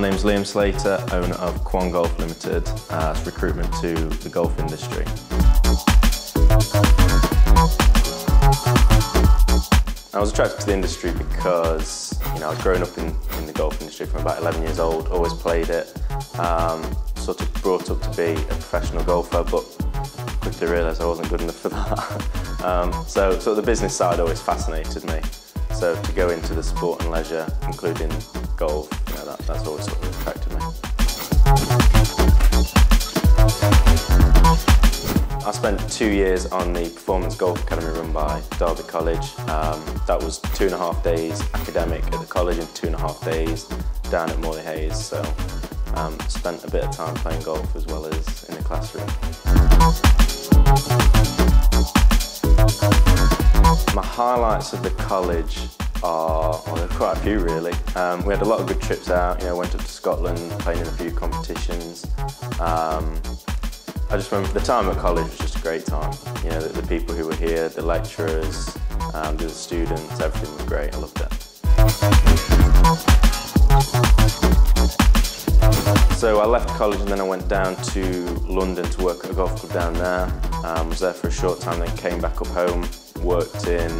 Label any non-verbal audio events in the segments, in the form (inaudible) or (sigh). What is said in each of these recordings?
name's Liam Slater, owner of Quan Golf Limited, uh, recruitment to the golf industry. I was attracted to the industry because you know I was growing up in, in the golf industry from about 11 years old, always played it, um, sort of brought up to be a professional golfer, but quickly realised I wasn't good enough for (laughs) that. um, so, so the business side always fascinated me. So to go into the sport and leisure, including golf, you know, that, that's always sort of attracted me. I spent two years on the Performance Golf Academy run by Derby College. Um, that was two and a half days academic at the college and two and a half days down at Morley Hayes. So um, spent a bit of time playing golf as well as in the classroom. My highlights of the college are, well, there are quite a few really. Um, we had a lot of good trips out, you know, went up to Scotland, playing in a few competitions. Um, I just remember the time at college was just a great time. You know, the, the people who were here, the lecturers, um, the students, everything was great. I loved it. So I left college and then I went down to London to work at a golf club down there. Um, was there for a short time, then came back up home, worked in,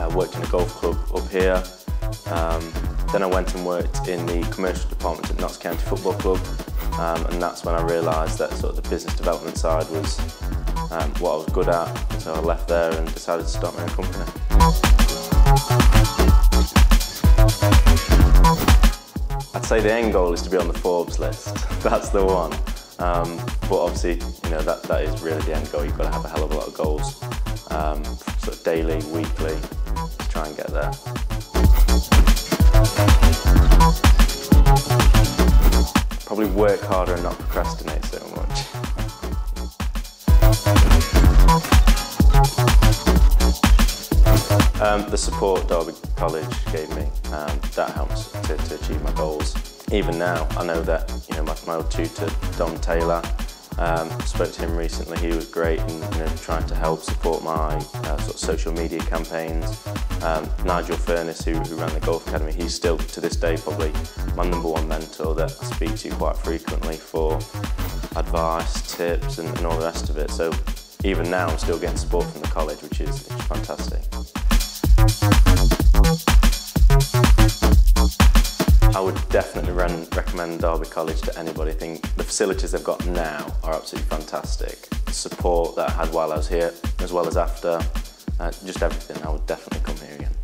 uh, worked in a golf club up here. Um, then I went and worked in the commercial department at Notts County Football Club um, and that's when I realised that sort of the business development side was um, what I was good at. So I left there and decided to start my own company. I'd say the end goal is to be on the Forbes list. (laughs) That's the one. Um, but obviously, you know, that, that is really the end goal. You've got to have a hell of a lot of goals, um, sort of daily, weekly, try and get there. Probably work harder and not procrastinate so much. Um, the support Derby College gave me, um, that helps to, to, achieve my goals. Even now, I know that you know my, my old tutor, Dom Taylor, um, spoke to him recently. He was great in you know, trying to help support my uh, sort of social media campaigns. Um, Nigel Furness, who, who, ran the Golf Academy, he's still to this day probably my number one mentor that I speak to quite frequently for advice, tips, and, and all the rest of it. So even now, I'm still getting support from the college, which is, which is fantastic. Definitely run, recommend Derby College to anybody. I think the facilities they've got now are absolutely fantastic. The support that I had while I was here, as well as after, uh, just everything. I would definitely come here again.